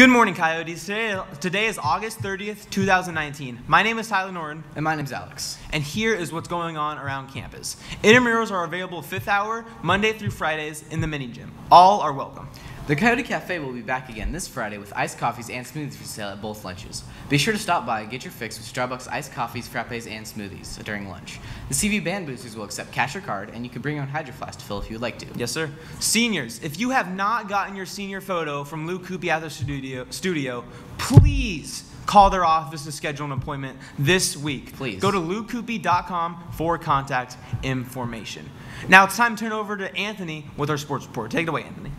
Good morning, Coyotes. Today, today is August 30th, 2019. My name is Tyler Norton, And my name is Alex. and here is what's going on around campus. Intramurals are available fifth hour, Monday through Fridays, in the mini gym. All are welcome. The Coyote Cafe will be back again this Friday with iced coffees and smoothies for sale at both lunches. Be sure to stop by and get your fix with Starbucks iced coffees, frappes, and smoothies during lunch. The CV band boosters will accept cash or card, and you can bring your own hydro flask to fill if you would like to. Yes, sir. Seniors, if you have not gotten your senior photo from Lou the studio, studio please call their office to schedule an appointment this week. Please. Go to loucoopy.com for contact information. Now it's time to turn over to Anthony with our sports report. Take it away, Anthony.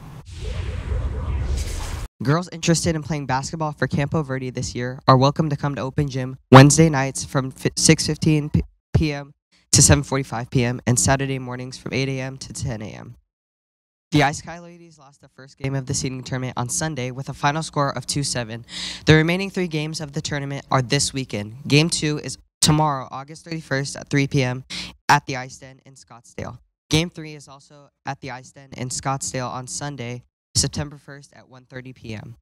Girls interested in playing basketball for Campo Verde this year are welcome to come to Open Gym Wednesday nights from 6:15 p.m. to 7:45 p.m. and Saturday mornings from 8 a.m. to 10 a.m. The Ice Sky Ladies lost the first game of the seeding tournament on Sunday with a final score of 2-7. The remaining three games of the tournament are this weekend. Game 2 is tomorrow, August 31st at 3 p.m. at the Ice Den in Scottsdale. Game 3 is also at the Ice Den in Scottsdale on Sunday, September 1st at 1:30 p.m.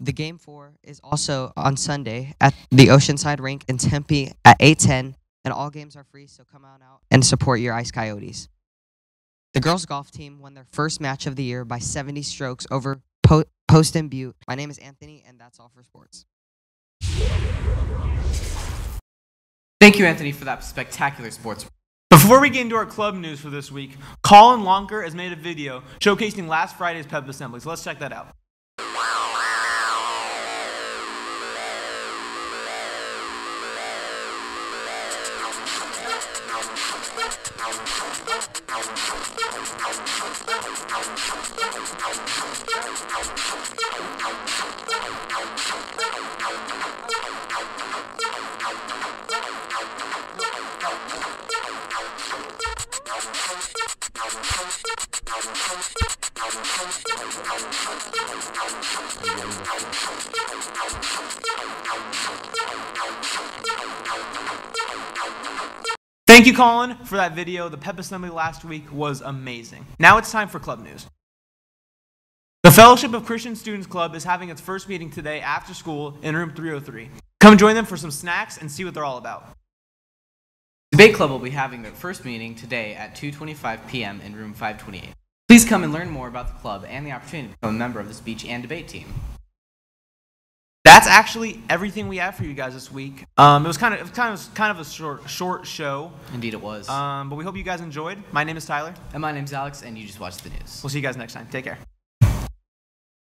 The game 4 is also on Sunday at the Oceanside Rink in Tempe at 8:10 and all games are free so come on out and support your Ice Coyotes. The girls golf team won their first match of the year by 70 strokes over po- Poston Butte. My name is Anthony and that's all for sports. Thank you, Anthony, for that spectacular sports. Before we get into our club news for this week, Colin Lonker has made a video showcasing last Friday's pep assembly. So let's check that out. Thank you, Colin, for that video. The pep assembly last week was amazing. Now it's time for club news. The Fellowship of Christian Students Club is having its first meeting today after school in room 303. Come join them for some snacks and see what they're all about. Debate Club will be having their first meeting today at 2:25 p.m. in room 528. Please come and learn more about the club and the opportunity to become a member of the speech and debate team. That's actually everything we have for you guys this week. Um, it was kind of, was kind of, kind of a short, short show, Indeed, it was. um, but we hope you guys enjoyed. My name is Tyler. and my name is Alex, and you just watched the news. We'll see you guys next time. Take care.